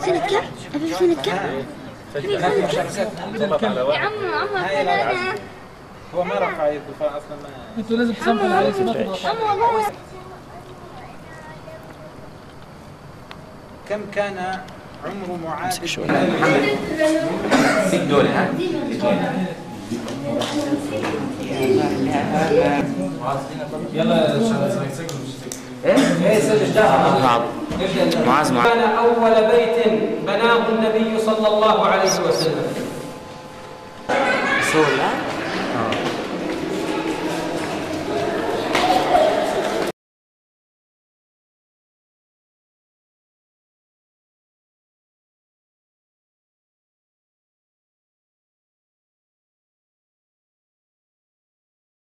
سنة كم؟ أبي سنة كم؟ يا عمو أنا هو ما رفع يده فاصلا ما لازم كم كان عمر معاذ دول ها يلا نعم معاذ معاذ كان أول بيت بناه النبي صلى الله عليه وسلم. رسول الله.